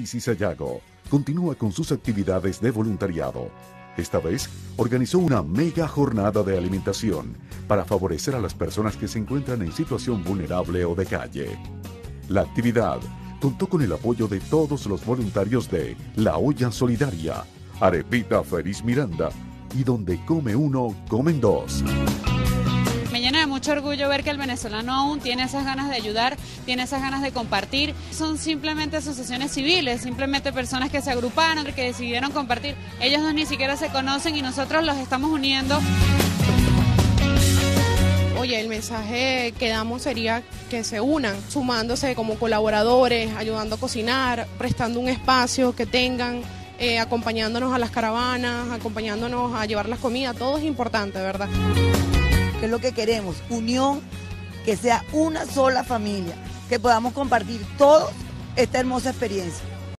y Sayago continúa con sus actividades de voluntariado. Esta vez organizó una mega jornada de alimentación para favorecer a las personas que se encuentran en situación vulnerable o de calle. La actividad contó con el apoyo de todos los voluntarios de La Olla Solidaria, Arepita Feliz Miranda y donde come uno, comen dos. Llena de mucho orgullo ver que el venezolano aún tiene esas ganas de ayudar, tiene esas ganas de compartir. Son simplemente asociaciones civiles, simplemente personas que se agruparon, que decidieron compartir. Ellos dos ni siquiera se conocen y nosotros los estamos uniendo. Oye, el mensaje que damos sería que se unan, sumándose como colaboradores, ayudando a cocinar, prestando un espacio que tengan, eh, acompañándonos a las caravanas, acompañándonos a llevar las comidas, todo es importante, ¿verdad? Que es lo que queremos, unión, que sea una sola familia, que podamos compartir todos esta hermosa experiencia.